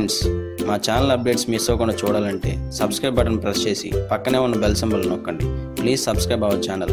Friends మా channel updates miss అవ్వకుండా చూడాలంటే సబ్స్క్రైబ్ బటన్ ప్రెస్ చేసి పక్కనే ఉన్న బెల్ సింబల్ నొక్కండి. Please subscribe our channel.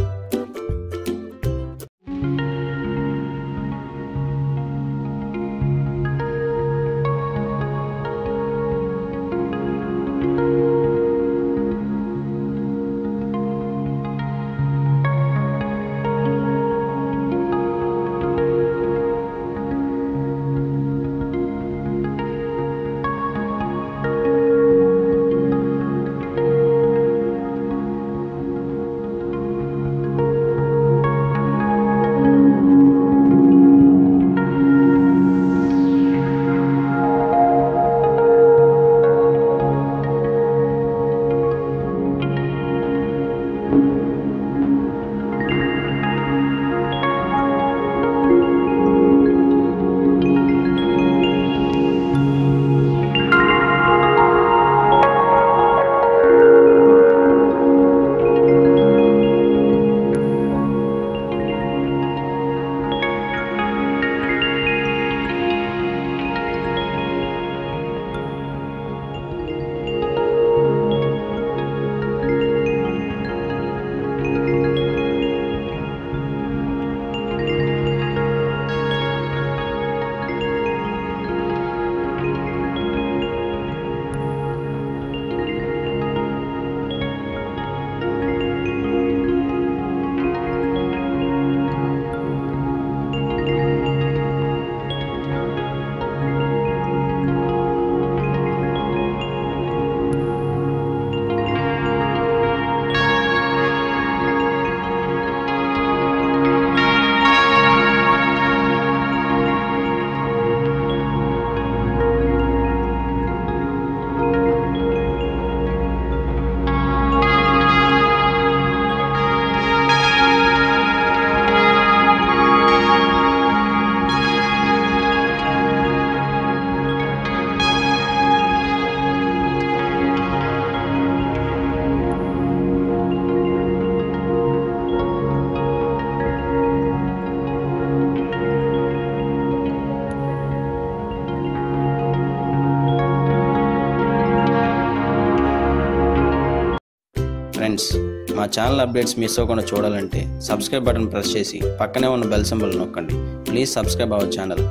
Friends మా ఛానల్ అప్డేట్స్ మిస్ అవ్వకుండా చూడాలంటే సబ్స్క్రైబ్ బటన్ ప్రెస్ చేసి పక్కనే ఉన్న బెల్ సింబల్ నొక్కండి. Please subscribe our channel.